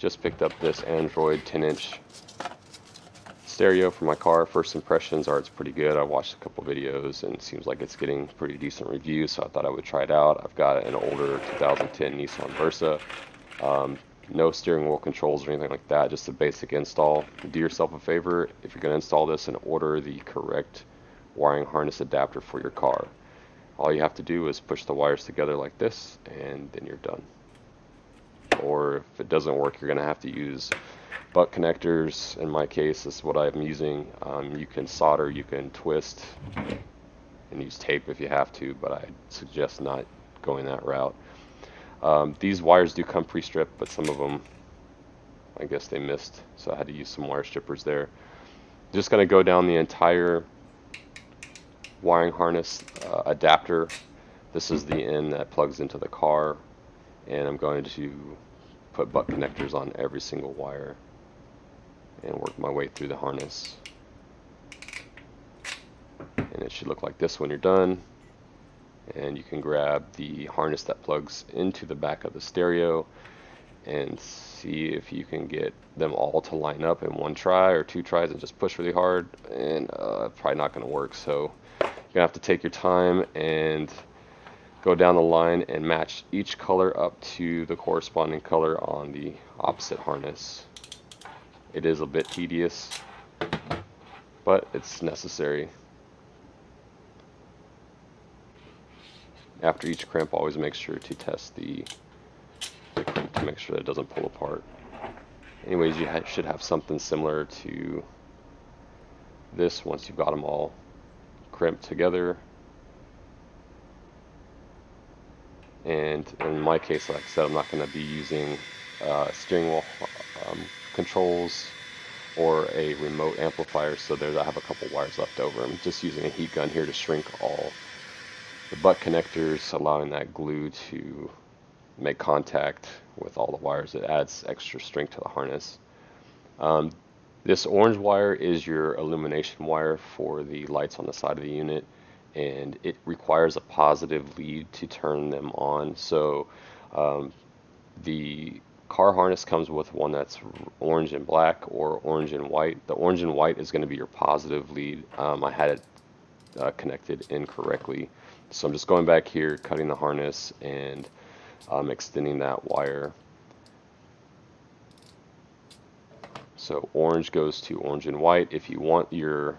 just picked up this Android 10 inch stereo for my car. First impressions are it's pretty good. I watched a couple videos and it seems like it's getting pretty decent reviews, so I thought I would try it out. I've got an older 2010 Nissan Versa. Um, no steering wheel controls or anything like that, just a basic install. Do yourself a favor if you're going to install this and order the correct wiring harness adapter for your car. All you have to do is push the wires together like this and then you're done. If it doesn't work, you're going to have to use butt connectors. In my case this is what I'm using. Um, you can solder you can twist and use tape if you have to but I suggest not going that route. Um, these wires do come pre-stripped but some of them I guess they missed so I had to use some wire strippers there. Just gonna go down the entire wiring harness uh, adapter. This is the end that plugs into the car and I'm going to put butt connectors on every single wire and work my way through the harness. And it should look like this when you're done. And you can grab the harness that plugs into the back of the stereo and see if you can get them all to line up in one try or two tries and just push really hard and uh, probably not going to work so you're going to have to take your time and go down the line and match each color up to the corresponding color on the opposite harness it is a bit tedious, but it's necessary. After each crimp, always make sure to test the, the crimp to make sure that it doesn't pull apart. Anyways, you ha should have something similar to this once you've got them all crimped together. And in my case, like I said, I'm not going to be using uh, steering wheel um, controls or a remote amplifier so there I have a couple wires left over. I'm just using a heat gun here to shrink all the butt connectors allowing that glue to make contact with all the wires. It adds extra strength to the harness. Um, this orange wire is your illumination wire for the lights on the side of the unit and it requires a positive lead to turn them on so um, the car harness comes with one that's orange and black or orange and white. The orange and white is going to be your positive lead. Um, I had it uh, connected incorrectly. So I'm just going back here, cutting the harness and um, extending that wire. So orange goes to orange and white. If you want your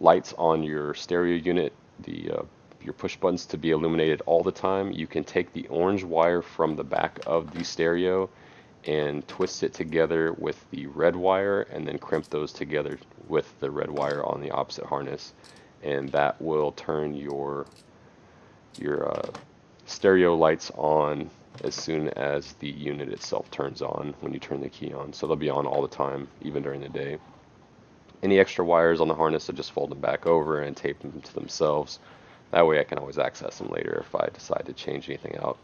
lights on your stereo unit, the uh, your push buttons to be illuminated all the time, you can take the orange wire from the back of the stereo and twist it together with the red wire and then crimp those together with the red wire on the opposite harness. And that will turn your your uh, stereo lights on as soon as the unit itself turns on when you turn the key on. So they'll be on all the time even during the day any extra wires on the harness I just fold them back over and tape them to themselves that way I can always access them later if I decide to change anything out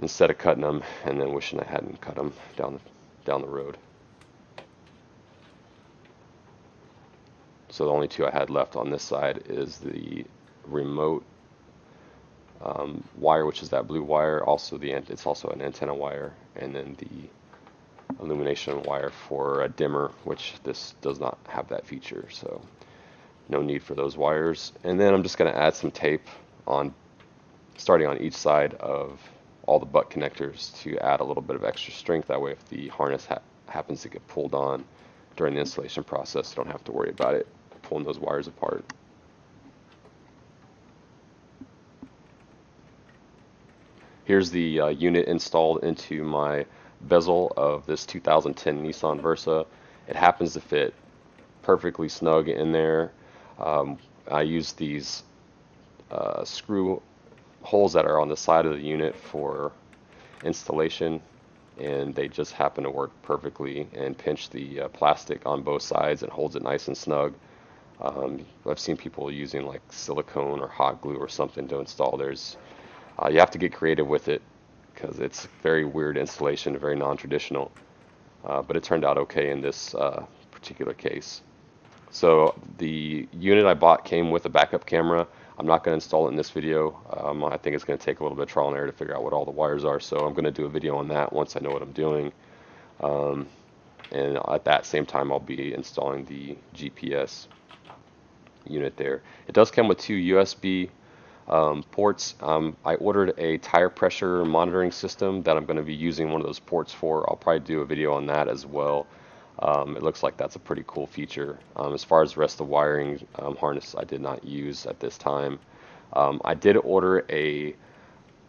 instead of cutting them and then wishing I hadn't cut them down the, down the road. So the only two I had left on this side is the remote um, wire, which is that blue wire. Also, the end, it's also an antenna wire, and then the illumination wire for a dimmer, which this does not have that feature. So no need for those wires. And then I'm just going to add some tape on, starting on each side of all the butt connectors to add a little bit of extra strength. That way if the harness ha happens to get pulled on during the installation process, you don't have to worry about it pulling those wires apart. Here's the uh, unit installed into my bezel of this 2010 Nissan Versa. It happens to fit perfectly snug in there. Um, I use these uh, screw holes that are on the side of the unit for installation and they just happen to work perfectly and pinch the uh, plastic on both sides and holds it nice and snug. Um, I've seen people using like silicone or hot glue or something to install theirs. Uh, you have to get creative with it because it's very weird installation, very non-traditional. Uh, but it turned out okay in this uh, particular case. So the unit I bought came with a backup camera. I'm not going to install it in this video. Um, I think it's going to take a little bit of trial and error to figure out what all the wires are, so I'm going to do a video on that once I know what I'm doing. Um, and at that same time, I'll be installing the GPS unit there. It does come with two USB um, ports. Um, I ordered a tire pressure monitoring system that I'm going to be using one of those ports for. I'll probably do a video on that as well. Um, it looks like that's a pretty cool feature. Um, as far as the rest of the wiring um, harness, I did not use at this time. Um, I did order a,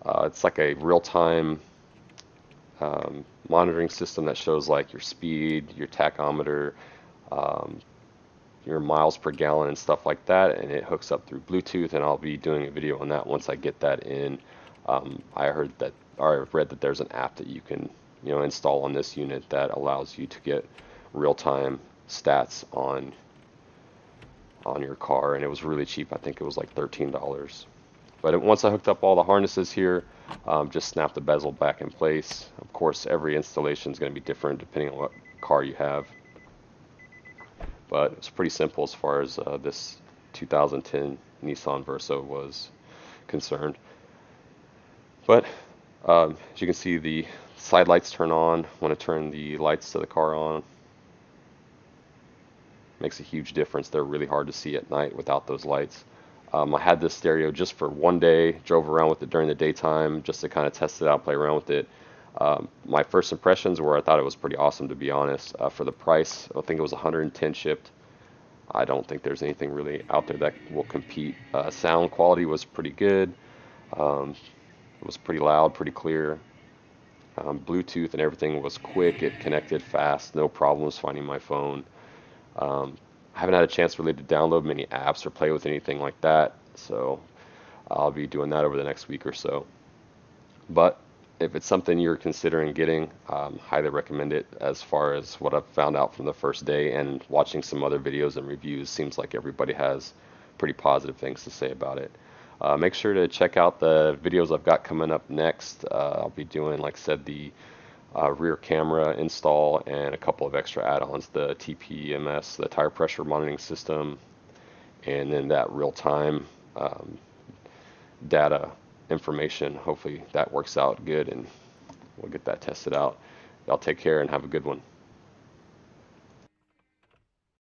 uh, it's like a real-time monitoring system that shows like your speed, your tachometer, your miles per gallon and stuff like that and it hooks up through Bluetooth and I'll be doing a video on that once I get that in. I heard that or I've read that there's an app that you can you know install on this unit that allows you to get real-time stats on on your car and it was really cheap. I think it was like $13 but it, once I hooked up all the harnesses here um, just snap the bezel back in place. Of course every installation is going to be different depending on what car you have but it's pretty simple as far as uh, this 2010 Nissan Versa was concerned but um, as you can see the side lights turn on when I turn the lights to the car on makes a huge difference. They're really hard to see at night without those lights. Um, I had this stereo just for one day, drove around with it during the daytime just to kind of test it out, play around with it. Um, my first impressions were I thought it was pretty awesome to be honest. Uh, for the price, I think it was 110 shipped. I don't think there's anything really out there that will compete. Uh, sound quality was pretty good. Um, it was pretty loud, pretty clear. Um, Bluetooth and everything was quick. It connected fast, no problems finding my phone. Um, I haven't had a chance really to download many apps or play with anything like that, so I'll be doing that over the next week or so. But if it's something you're considering getting, um, highly recommend it. As far as what I've found out from the first day and watching some other videos and reviews, seems like everybody has pretty positive things to say about it. Uh, make sure to check out the videos I've got coming up next. Uh, I'll be doing, like I said, the uh, rear camera install and a couple of extra add-ons, the TPMS, the tire pressure monitoring system, and then that real-time um, data information. Hopefully that works out good and we'll get that tested out. Y'all take care and have a good one.